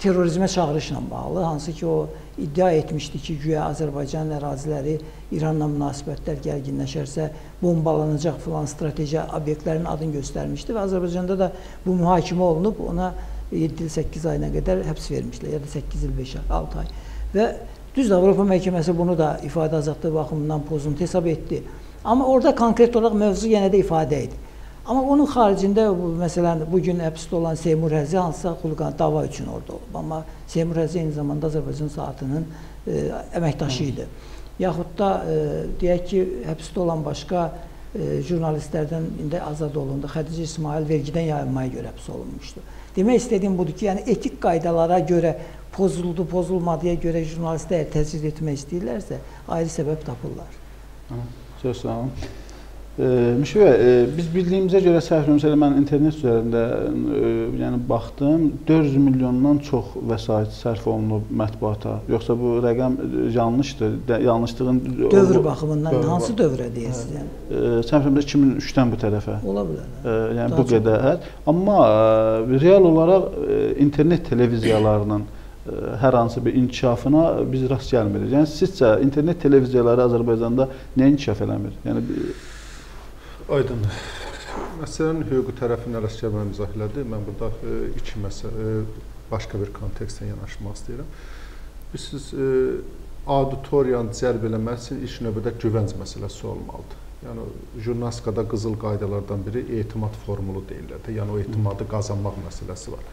terrorizmə çağırışla bağlı, hansı ki o iddia etmişdi ki, güya Azərbaycan əraziləri İranla münasibətlər gərginləşərsə bombalanacaq filan strateji obyektlərin adını göstərmişdi və Azərbaycanda da bu mühakimə olunub, ona 7 il 8 ayına qədər həbs vermişlər ya da 8 il 5 ay, 6 ay. Və düz Avropa məhkəməsi bunu da ifadə azadlığı baxımından pozuntu hesab etdi. Amma orada konkret olaraq mövzu yenə də ifadə idi. Amma onun xaricində bu məsələn bu gün həbsdə olan Seymur Həzi hansısa xulqan dava üçün orada olub. Amma Seymur Həzi eyni zamanda Azərbaycan saatının e, əməkdaşı idi. Yaxud da e, deyək ki, həbsdə olan başqa e, jurnalistlərdən indi azad olundu. Xədicə İsmail vergidən yayınmaya görə həbs olunmuşdu. Demək istədiyim budur ki, yəni etik qaydalara görə pozuldu, pozulmadıya görə jurnalistlər təcrid etmək istəyirlərsə, ayrı səbəb tapırlar. Çox sağ olun. Müşvə, e, biz bildiyimizə görə səhv yoxsa mən internet üzərində e, yəni baxdım, 400 milyondan çox vəsait sərf olunub mətbuata. Yoxsa bu rəqəm yanlışdır? Yanlışlığın dövr baxımından dövr hansı dövrə deyirsiniz? Yəni? Səhv 2003-dən bu tərəfə. Ola bilər. Yəni Daha bu qədər. Amma real olaraq internet televiziyalarının hər hansı bir inkişafına biz rast gəlmirik. Yəni sizcə internet televiziyaları Azərbaycanda nə inkişaf eləmir? Yəni Aydın. Məsələnin hüquqi tərəfini Ələsgərov izah elədi. Mən burada e, iki məsələ e, başqa bir kontekstdən yanaşmaq istəyirəm. Biz siz e, auditoriyanı cəlb eləmək üçün ilk növbədə güvənc məsələsi olmalıdır. Yəni jurnalistikada qızıl qaydalardan biri etimad formulu deyirlər də. Yəni o etimadı qazanmaq məsələsi var.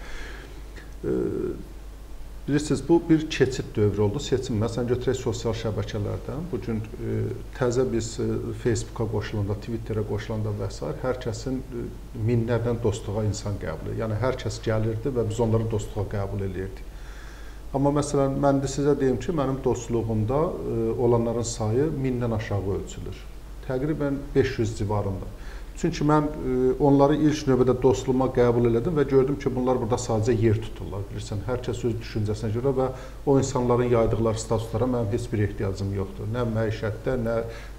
Bilirsiniz, bu bir keçid dövrü oldu. Seçim, məsələn, götürək sosial şəbəkələrdən. Bu gün e, təzə biz e, Facebooka qoşulanda, Twitterə qoşulanda və s. hər kəsin e, minlərdən dostluğa insan qəbul edir. Yəni hər kəs gəlirdi və biz onları dostluğa qəbul eləyirdik. Amma məsələn, mən də sizə deyim ki, mənim dostluğumda e, olanların sayı 1000-dən aşağı ölçülür. Təqribən 500 civarında. Çünki mən e, onları ilk növbədə dostluğuma qəbul elədim və gördüm ki, bunlar burada sadəcə yer tuturlar. Bilirsən, hər kəs öz düşüncəsinə görə və o insanların yaydıqları statuslara mənim heç bir ehtiyacım yoxdur. Nə məişətdə, nə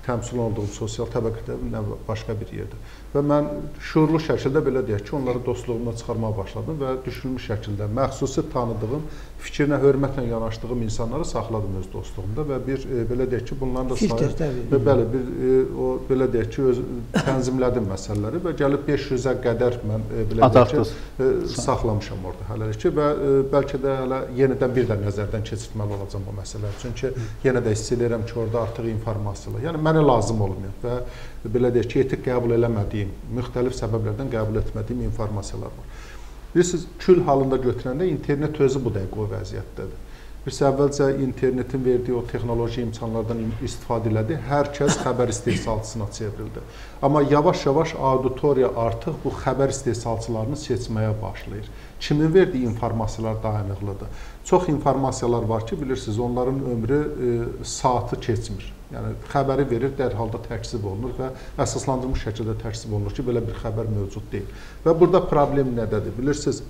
təmsil olduğum sosial təbəqədə, nə başqa bir yerdə. Və mən şuurlu şəkildə belə deyək ki, onları dostluğumdan çıxarmağa başladım və düşünülmüş şəkildə məxsusi tanıdığım, fikrinə hörmətlə yanaşdığım insanları saxladım öz dostluğumda və bir e, belə deyək ki, bunların da sayı və bəli, bir e, o belə deyək ki, öz tənzimlədim məsələləri və gəlib 500-ə qədər mən e, belə deyək ki, e, saxlamışam orada hələlik ki və e, bəlkə də hələ yenidən bir də nəzərdən keçirtməli olacağam bu məsələləri. Çünki yenə də hiss edirəm ki, orada artıq informasiyalar. Yəni mənə lazım olmuyor və belə deyək ki, etik qəbul eləmədiyim, müxtəlif səbəblərdən qəbul etmədiyim informasiyalar var. Bilirsiniz, kül halında götürəndə internet özü bu dəqiqə o vəziyyətdədir. Biz əvvəlcə internetin verdiyi o texnoloji imkanlardan istifadə elədi. Hər kəs xəbər istehsalçısına çevrildi. Amma yavaş-yavaş auditoriya artıq bu xəbər istehsalçılarını seçməyə başlayır. Kimin verdiyi informasiyalar dayanıqlıdır. Çox informasiyalar var ki, bilirsiniz, onların ömrü e, saatı keçmir. Yəni xəbəri verir, dərhal da təkzib olunur və əsaslandırılmış şəkildə təkzib olunur ki, belə bir xəbər mövcud deyil. Və burada problem nədədir? Bilirsiniz,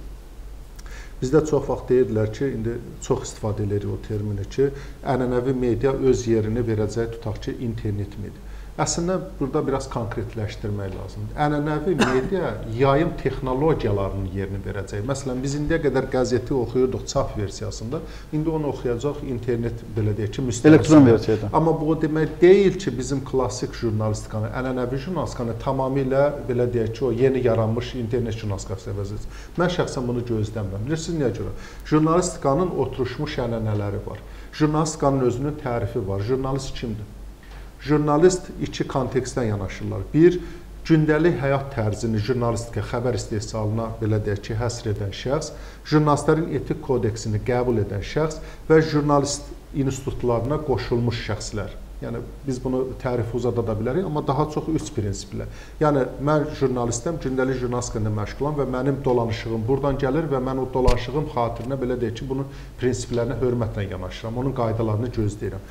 bizdə çox vaxt deyirdilər ki, indi çox istifadə edirik o termini ki, ənənəvi media öz yerini verəcək tutaq ki, internet media. Əslində burada biraz konkretləşdirmək lazımdır. Ənənəvi media yayım texnologiyalarının yerini verəcək. Məsələn, biz indiyə qədər qəzeti oxuyurduq çap versiyasında. İndi onu oxuyacaq internet belə deyək ki, müstəvidə. Elektron versiyada. Amma bu o demək deyil ki, bizim klassik jurnalistikanı, ənənəvi jurnalistikanı tamamilə belə deyək ki, o yeni yaranmış internet jurnalistikası əvəzləyəcək. Mən şəxsən bunu gözləmirəm. Bilirsiniz niyə görə? Jurnalistikanın oturmuş ənənələri var. Jurnalistikanın özünün tərifi var. Jurnalist kimdir? Jurnalist iki kontekstdən yanaşırlar. Bir, gündəlik həyat tərzini jurnalistika xəbər istehsalına belə deyək ki, həsr edən şəxs, jurnalistlərin etik kodeksini qəbul edən şəxs və jurnalist institutlarına qoşulmuş şəxslər. Yəni biz bunu tərif uzada da bilərik, amma daha çox üç prinsiplə. Yəni mən jurnalistəm, gündəlik jurnalistika ilə məşğulam və mənim dolanışığım burdan gəlir və mən o dolanışığım xatirinə belə deyək ki, bunun prinsiplərinə hörmətlə yanaşıram, onun qaydalarını gözləyirəm.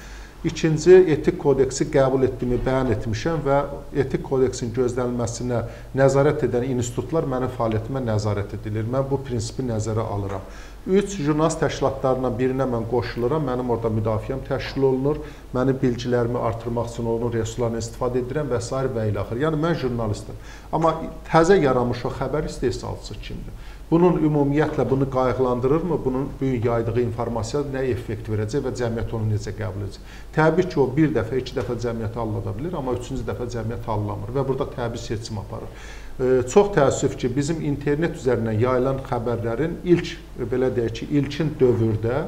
İkinci, etik kodeksi qəbul etdiyimi bəyan etmişəm və etik kodeksin gözlənilməsinə nəzarət edən institutlar mənim fəaliyyətimə nəzarət edilir. Mən bu prinsipi nəzərə alıram. Üç, jurnalist təşkilatlarından birinə mən qoşuluram, mənim orada müdafiəm təşkil olunur, mənim bilgilərimi artırmaq üçün onun resurslarını istifadə edirəm və s. və ilə axır. Yəni, mən jurnalistəm. Amma təzə yaranmış o xəbər istehsalçısı kimdir? Bunun ümumiyyətlə bunu qayğılandırırmı? Bunun bu gün yaydığı informasiya nə effekt verəcək və cəmiyyət onu necə qəbul edəcək? Təbii ki, o bir dəfə, iki dəfə cəmiyyəti allada bilir, amma üçüncü dəfə cəmiyyət allamır və burada təbii seçim aparır. Çox təəssüf ki, bizim internet üzərindən yayılan xəbərlərin ilk, belə deyək ki, ilkin dövrdə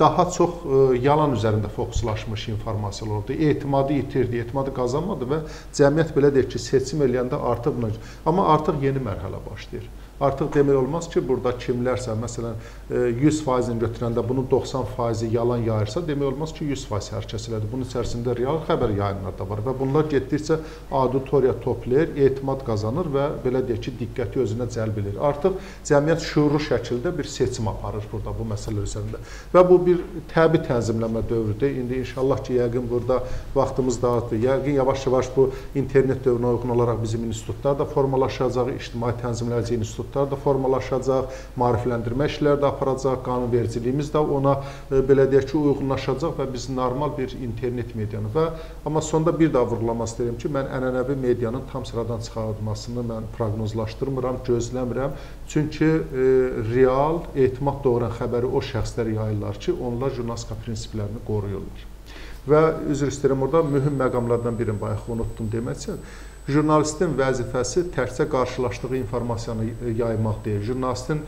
daha çox ə, yalan üzərində fokuslaşmış informasiyalar oldu. Etimadı itirdi, etimadı qazanmadı və cəmiyyət belə deyək ki, seçim eləyəndə artıq buna amma artıq yeni mərhələ başlayır. Artıq demək olmaz ki, burada kimlərsə, məsələn, 100%-ni götürəndə bunun 90%-i yalan yayırsa, demək olmaz ki, 100% hər kəs elədir. Bunun içərisində real xəbər yayınlar da var və bunlar getdikcə auditoriya toplayır, etimad qazanır və belə deyək ki, diqqəti özünə cəlb edir. Artıq cəmiyyət şuurlu şəkildə bir seçim aparır burada bu məsələ üzərində. Və bu bir təbii tənzimləmə dövrüdür. İndi inşallah ki, yəqin burada vaxtımız da azdır. Yəqin yavaş-yavaş bu internet dövrünə uyğun olaraq bizim institutlar da formalaşacaq, ictimai tənzimləyici institut institutlar da formalaşacaq, maarifləndirmə işləri də aparacaq, qanunvericiliyimiz də ona e, belə deyək ki, uyğunlaşacaq və biz normal bir internet medianı və amma sonda bir daha vurğulamaq istəyirəm ki, mən ənənəvi medianın tam sıradan çıxarılmasını mən proqnozlaşdırmıram, gözləmirəm. Çünki e, real, etimad doğuran xəbəri o şəxslər yayırlar ki, onlar jurnalistika prinsiplərini qoruyurlar. Və üzr istəyirəm, orada mühüm məqamlardan birini bayaq unutdum demək üçün jurnalistin vəzifəsi təkcə qarşılaşdığı informasiyanı yaymaq deyil. Jurnalistin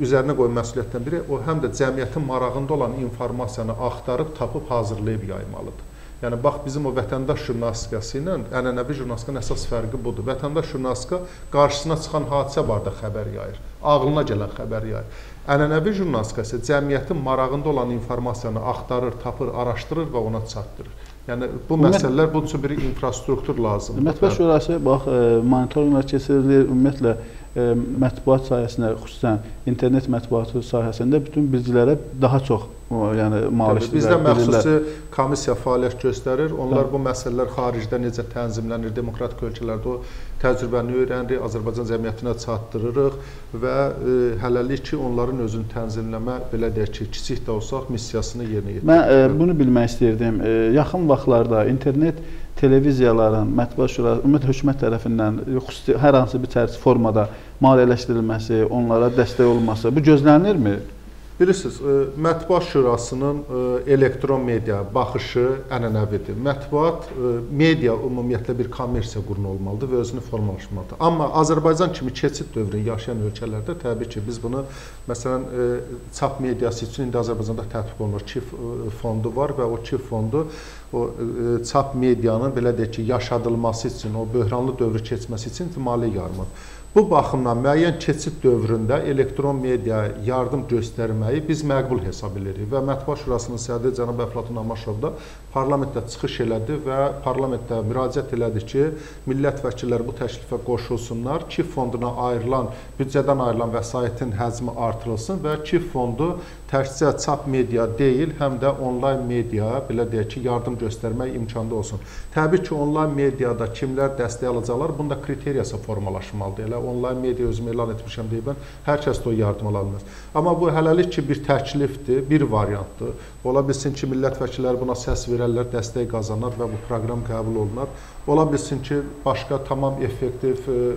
üzərinə qoyun məsuliyyətdən biri o həm də cəmiyyətin marağında olan informasiyanı axtarıb, tapıb hazırlayıb yaymalıdır. Yəni bax bizim o vətəndaş jurnalistikası ilə ənənəvi jurnalistikanın əsas fərqi budur. Vətəndaş jurnalistika qarşısına çıxan hadisə barədə xəbər yayır, ağlına gələn xəbər yayır. Ənənəvi jurnalistika isə cəmiyyətin marağında olan informasiyanı axtarır, tapır, araşdırır və ona çatdırır. Yəni bu Ümumiyyət, məsələlər bunun üçün bir infrastruktur lazımdır. Mətbuat Şurası bax e, monitorinqlər keçirilir, ümumiyyətlə e, mətbuat sahəsində, xüsusən internet mətbuatı sahəsində bütün bilgilərə daha çox yəni maarifçilər. Bizdə məxsusi komissiya fəaliyyət göstərir. Onlar Hə. bu məsələlər xaricdə necə tənzimlənir, demokratik ölkələrdə o təcrübəni öyrənirik, Azərbaycan cəmiyyətinə çatdırırıq və e, hələlik ki, onların özünü tənzimləmə belə deyək ki, kiçik də olsaq missiyasını yerinə yetirir. Mən e, bunu bilmək istirdim. E, yaxın vaxtlarda internet televiziyaların, mətbuat şurası, ümumiyyətlə hökumət tərəfindən xüsusi hər hansı bir çərçivə formada maliyyələşdirilməsi, onlara dəstək olunması bu gözlənilirmi? Bilirsiniz, e, Mətbuat Şurasının e, elektron media baxışı ənənəvidir. Mətbuat e, media ümumiyyətlə bir kommersiya qurunu olmalıdır və özünü formalaşmalıdır. Amma Azərbaycan kimi keçid dövrünü yaşayan ölkələrdə təbii ki, biz bunu məsələn çap mediası üçün indi Azərbaycanda tətbiq olunur. KIF fondu var və o KIF fondu o çap medianın belə deyək ki, yaşadılması üçün, o böhranlı dövrü keçməsi üçün maliyyə yardımıdır. Bu baxımdan müəyyən keçid dövründə elektron media yardım göstərməyi biz məqbul hesab edirik və Mətbuat Şurasının sədri cənab Əflatun Amaşov da parlamentdə çıxış elədi və parlamentdə müraciət elədi ki, millət vəkilləri bu təklifə qoşulsunlar, KIF fonduna ayrılan, büdcədən ayrılan vəsaitin həcmi artırılsın və KIF fondu təkcə çap media deyil, həm də onlayn media, belə deyək ki, yardım göstərmək imkanı olsun. Təbii ki, onlayn mediada kimlər dəstək alacaqlar, bunda kriteriyası formalaşmalıdır. Elə onlayn media özüm elan etmişəm deyib, hər kəs də o yardım ala bilməz. Amma bu hələlik ki, bir təklifdir, bir variantdır. Ola bilsin ki, millət vəkilləri buna səs verərlər, dəstək qazanar və bu proqram qəbul olunar. Ola bilsin ki, başqa tamam effektiv e,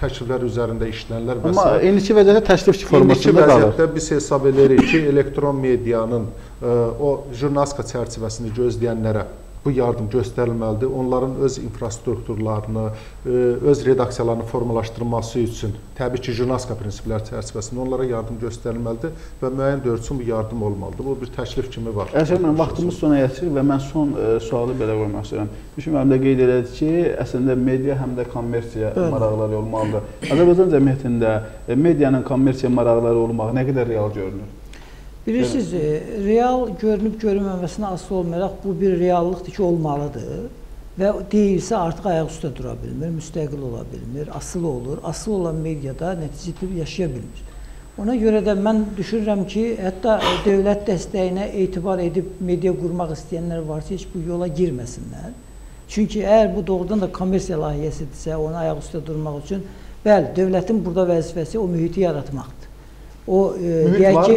təkliflər üzərində işlənirlər və Amma indiki vəziyyətdə təklif formasında qalır. İndiki vəziyyətdə biz hesab edirik ki, elektron medianın e, o jurnalistika çərçivəsini gözləyənlərə bu yardım göstərilməlidir. Onların öz infrastrukturlarını, e, öz redaksiyalarını formalaşdırması üçün təbii ki, jurnalistika prinsipləri çərçivəsində onlara yardım göstərilməlidir və müəyyən dövr üçün bu yardım olmalıdır. Bu bir təklif kimi var. Əsər mən vaxtımız sona yetişir və mən son ə, e, sualı belə qoymaq istəyirəm. Müşüm müəllim də qeyd elədi ki, əslində media həm də kommersiya Bəli. maraqları olmalıdır. Azərbaycan cəmiyyətində e, medianın kommersiya maraqları olmağı nə qədər real görünür? Bilirsiniz, e, real görünüb görünməməsinə asılı olmayaraq bu bir reallıqdır ki, olmalıdır və deyilsə artıq ayaq üstə dura bilmir, müstəqil ola bilmir, asılı olur. Asılı olan mediada nəticəli yaşaya bilmir. Ona görə də mən düşünürəm ki, hətta dövlət dəstəyinə etibar edib media qurmaq istəyənlər varsa heç bu yola girməsinlər. Çünki əgər bu doğrudan da kommersiya layihəsidirsə, onu ayaq üstə durmaq üçün, bəli, dövlətin burada vəzifəsi o mühiti yaratmaqdır. O e, mühit deyək ki,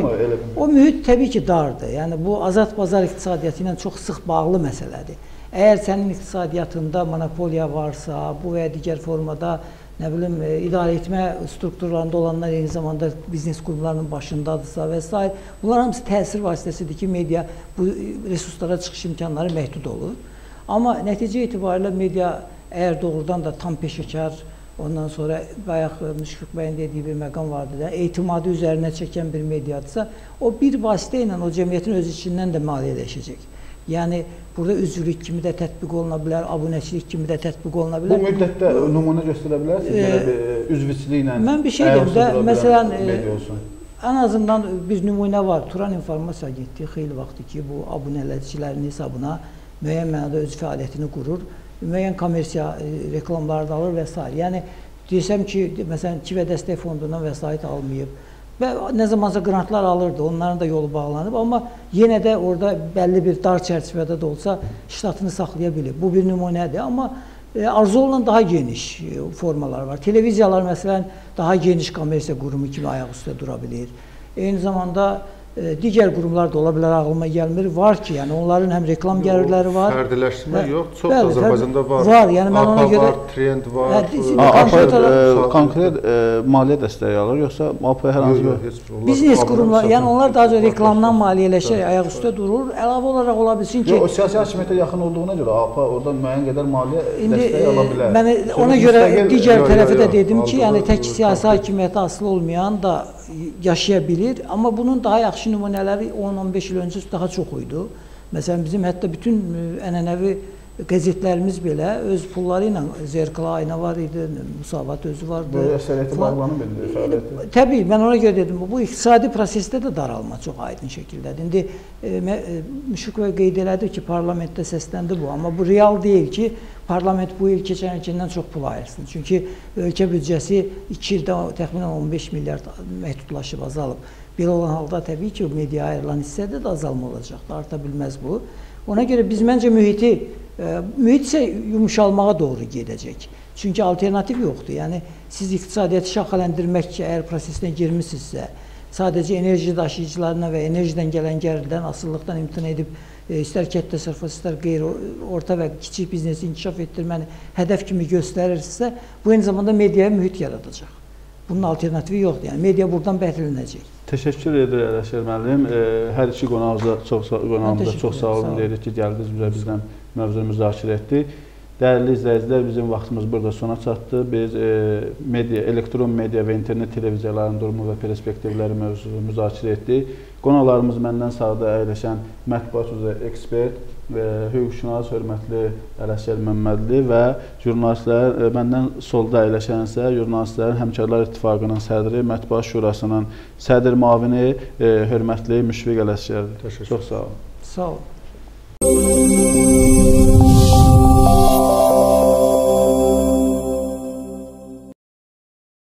o mühit təbii ki, dardır. Yəni bu azad bazar iqtisadiyyatı ilə çox sıx bağlı məsələdir. Əgər sənin iqtisadiyyatında monopoliya varsa, bu və ya digər formada nə bilim e, idarə etmə strukturlarında olanlar eyni zamanda biznes qurumlarının başındadırsa və s. bunlar hamısı təsir vasitəsidir ki, media bu resurslara çıxış imkanları məhdud olur. Amma nəticə etibarilə media əgər doğrudan da tam peşəkar Ondan sonra bayaq Müşfiq bəyin dediyi bir məqam vardı da, etimadı üzərinə çəkən bir mediadırsa, o bir vasitə ilə o cəmiyyətin öz içindən də maliyyələşəcək. Yəni burada üzvlük kimi də tətbiq oluna bilər, abunəçilik kimi də tətbiq oluna bilər. Bu müddətdə nümunə göstərə bilərsiniz? Belə bir üzvçiliklə. Mən bir şey deyim də, məsələn, ən azından bir nümunə var. Turan İnformasiya Agentliyi xeyli vaxtdır ki, bu abunəçilərin hesabına müəyyən mənada öz fəaliyyətini qurur müəyyən kommersiya e, reklamları da alır və s. Yəni desəm ki, məsələn, Kivə dəstək fondundan vəsait almayıb və nə zamansa qrantlar alırdı, onların da yolu bağlanıb, amma yenə də orada bəlli bir dar çərçivədə də olsa ştatını saxlaya bilib. Bu bir nümunədir, amma e, arzu olunan daha geniş e, formalar var. Televiziyalar məsələn daha geniş kommersiya qurumu kimi ayaq üstə dura bilir. Eyni zamanda digər qurumlar da ola bilər ağlıma gəlmir. Var ki, yəni onların həm reklam gəlirləri var. Fərdiləşdirmə yox, çox bəli, Azərbaycanda var. Var, yəni mən ona görə var, trend var. Hə, konkret e, konkret e, maliyyə dəstəyi alır yoxsa AP hər hansı bir biznes qurumlar, yəni onlar daha çox reklamdan maliyyələşərək ayaq üstə durur. Əlavə olaraq ola bilsin ki, o siyasi hakimiyyətə yaxın olduğuna görə AP oradan müəyyən qədər maliyyə dəstəyi ala bilər. Mən ona görə digər tərəfi də dedim ki, yəni tək siyasi hakimiyyətə asılı olmayan da yaşaya bilir, amma bunun daha yaxşı nümunələri 10-15 il öncə daha çox idi. Məsələn, bizim hətta bütün e, ənənəvi qəzetlərimiz belə öz pulları ilə Zerkala ayna var idi, Musavat özü vardı. Bu əksəriyyəti bağlanıb indi fəaliyyəti. Təbii, mən ona görə dedim, bu iqtisadi prosesdə də daralma çox aydın şəkildədir. İndi e, e, Müşfiqova qeyd elədi ki, parlamentdə səsləndi bu, amma bu real deyil ki, parlament bu il keçən ilkindən çox pul ayırsın. Çünki ölkə büdcəsi 2 ildə təxminən 15 milyard məhdudlaşıb, azalıb. Belə olan halda təbii ki, media ayrılan hissədə də azalma olacaqdır, arta bilməz bu. Ona görə biz məncə mühiti Mühit isə yumşalmağa doğru gedəcək. Çünki alternativ yoxdur. Yəni siz iqtisadiyyatı şaxələndirmək ki, əgər prosesinə girmisinizsə, sadəcə enerji daşıyıcılarına və enerjidən gələn gəlirdən, asılılıqdan imtina edib e, istər kənd təsərrüfatı, istər qeyri orta və kiçik biznesi inkişaf etdirməni hədəf kimi göstərirsə, bu eyni zamanda mediaya mühit yaradacaq. Bunun alternativi yoxdur. Yəni media buradan bəhrələnəcək. Təşəkkür edirəm Ələşər müəllim. E, hər iki qonağımıza çox qonağımıza çox sağ olun deyirik ki, gəldiniz bizə bizdən mövzunu müzakirə etdik. Dəyərli izləyicilər, bizim vaxtımız burada sona çatdı. Biz e, media, elektron media və internet televiziyaların durumu və perspektivləri mövzusunu müzakirə etdik. Qonaqlarımız məndən sağda əyləşən mətbuat üzrə ekspert və hüquqşünas hörmətli Ələsgər Məmmədli və jurnalistlər e, məndən solda əyləşən isə jurnalistlərin Həmkarlar İttifaqının sədri, Mətbuat Şurasının sədr müavini e, hörmətli Müşfiq Ələsgərdir. Təşəkkür. Çox sağ olun. Sağ olun.